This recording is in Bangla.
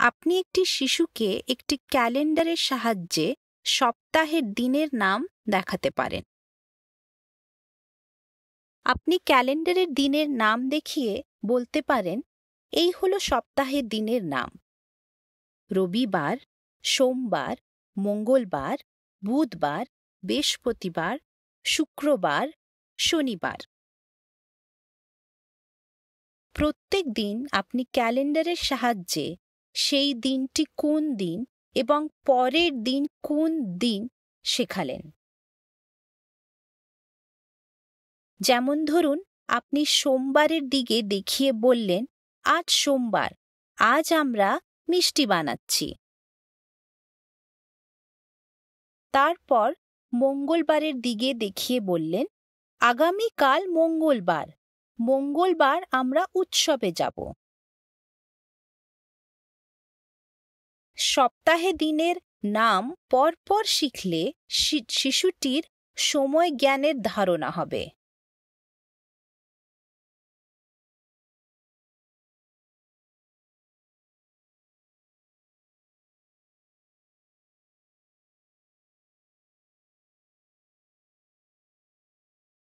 আপনি একটি শিশুকে একটি ক্যালেন্ডারের সাহায্যে সপ্তাহের দিনের নাম দেখাতে পারেন। আপনি ক্যালেন্ডারের দিনের নাম দেখিয়ে বলতে পারেন, এই হল সপ্তাহের দিনের নাম। রবিবার, সোমবার, মঙ্গলবার, বুধবার, বৃহস্পতিবার, শুক্রবার, শনিবার। প্রত্যেক দিন আপনি ক্যালেন্ডারের সাহায্যে সেই দিনটি কোন দিন এবং পরের দিন কোন দিন শেখালেন? যেমন ধরুন, আপনি সোমবারের দিকে দেখিয়ে বললেন, আজ সোমবার, আজ আমরা মিষ্টি বানাচ্ছি। তারপর মঙ্গলবারের দিকে দেখিয়ে বললেন, আগামীকাল মঙ্গলবার মঙ্গলবার আমরা উৎসবে যাব। সপ্তাহে দিনের নাম পরপর শিখলে শিশুটির সময় জ্ঞানের ধারণা হবে।